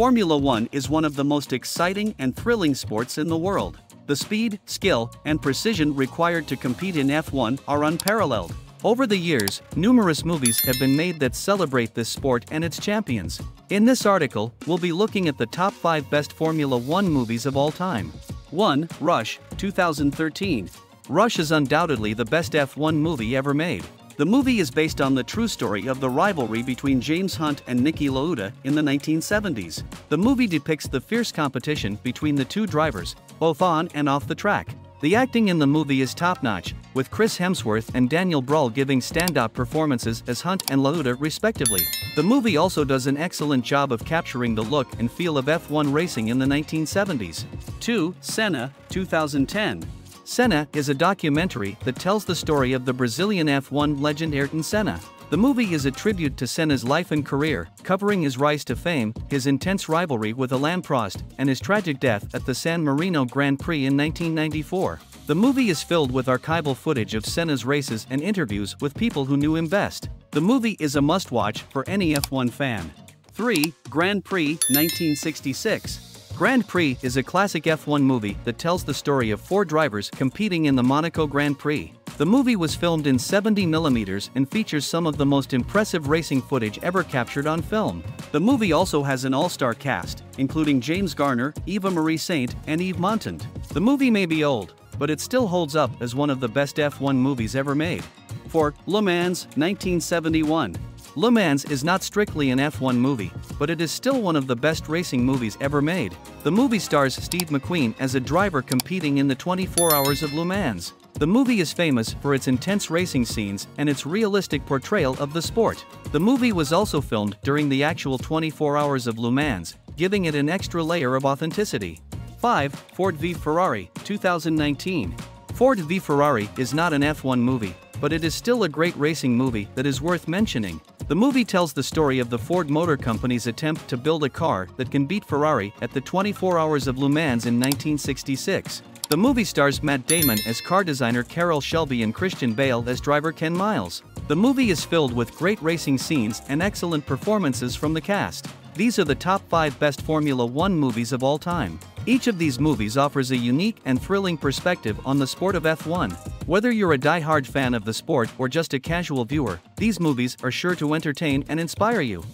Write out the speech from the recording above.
Formula One is one of the most exciting and thrilling sports in the world. The speed, skill, and precision required to compete in F1 are unparalleled. Over the years, numerous movies have been made that celebrate this sport and its champions. In this article, we'll be looking at the top 5 best Formula One movies of all time. 1. Rush, 2013. Rush is undoubtedly the best F1 movie ever made. The movie is based on the true story of the rivalry between James Hunt and Niki Lauda in the 1970s. The movie depicts the fierce competition between the two drivers, both on and off the track. The acting in the movie is top notch, with Chris Hemsworth and Daniel Bruhl giving standout performances as Hunt and Lauda respectively. The movie also does an excellent job of capturing the look and feel of F1 racing in the 1970s. 2. Senna, 2010. Senna is a documentary that tells the story of the Brazilian F1 legend Ayrton Senna. The movie is a tribute to Senna's life and career, covering his rise to fame, his intense rivalry with Alain Prost, and his tragic death at the San Marino Grand Prix in 1994. The movie is filled with archival footage of Senna's races and interviews with people who knew him best. The movie is a must watch for any F1 fan. 3. Grand Prix 1966 Grand Prix is a classic F1 movie that tells the story of four drivers competing in the Monaco Grand Prix. The movie was filmed in 70mm and features some of the most impressive racing footage ever captured on film. The movie also has an all-star cast, including James Garner, Eva Marie Saint, and Yves Montand. The movie may be old, but it still holds up as one of the best F1 movies ever made. For Le Mans 1971 Le Mans is not strictly an F1 movie, but it is still one of the best racing movies ever made. The movie stars Steve McQueen as a driver competing in the 24 Hours of Le Mans. The movie is famous for its intense racing scenes and its realistic portrayal of the sport. The movie was also filmed during the actual 24 Hours of Le Mans, giving it an extra layer of authenticity. 5. Ford v Ferrari, 2019. Ford v Ferrari is not an F1 movie, but it is still a great racing movie that is worth mentioning. The movie tells the story of the Ford Motor Company's attempt to build a car that can beat Ferrari at the 24 Hours of Le Mans in 1966. The movie stars Matt Damon as car designer Carroll Shelby and Christian Bale as driver Ken Miles. The movie is filled with great racing scenes and excellent performances from the cast. These are the top 5 best Formula One movies of all time. Each of these movies offers a unique and thrilling perspective on the sport of F1. Whether you're a die-hard fan of the sport or just a casual viewer, these movies are sure to entertain and inspire you.